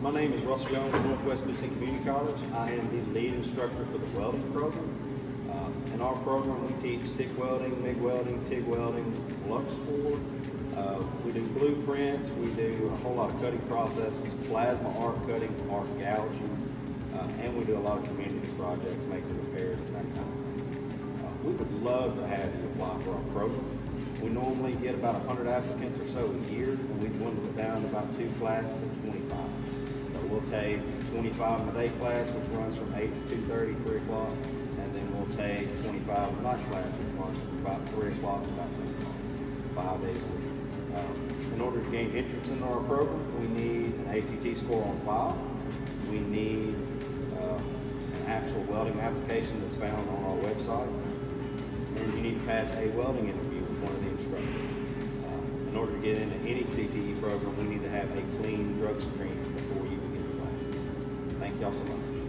my name is Russell Young with Northwest Mississippi Community College. I am the lead instructor for the welding program. Uh, in our program, we teach stick welding, MIG welding, TIG welding, flux core. Uh, we do blueprints. We do a whole lot of cutting processes, plasma arc cutting, arc gouging, uh, and we do a lot of community projects, making repairs and that kind of thing. Uh, we would love to have you apply for our program. We normally get about 100 applicants or so a year, and we dwindle it down to about two classes of 25. So we'll take 25 in the day class, which runs from 8 to 2.30, 3 o'clock, and then we'll take 25 in the night class, which runs from about 3 o'clock to about 10 o'clock, five days a week. Um, in order to gain entrance into our program, we need an ACT score on file. We need uh, an actual welding application that's found on our website and you need to pass a welding interview order to get into any CTE program, we need to have a clean drug screen before you begin classes. Thank y'all so much.